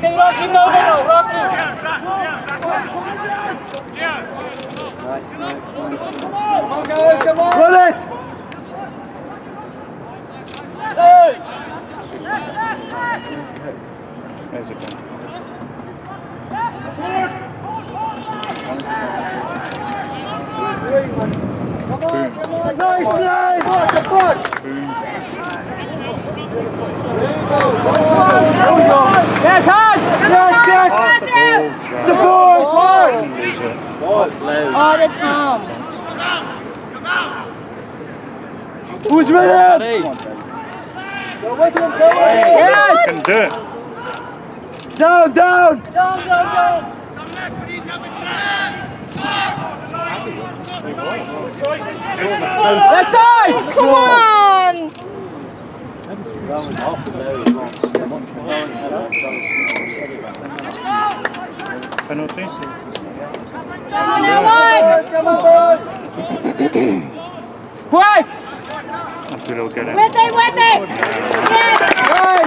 Rocky, Rocky, no, no, Rocky. Nice, nice, nice. Come on, guys, come on. Run it! There's a gun. Come on, come on. Nice play! It. Oh, the Tom. Who's with him? Go with him, go with him. Yes! Can do it. Down, down! Down, down, down. That's side! Come on. Penalty. Come on. Boys, come on, boys. Quick! I feel he'll get it. With it, with it. Yes.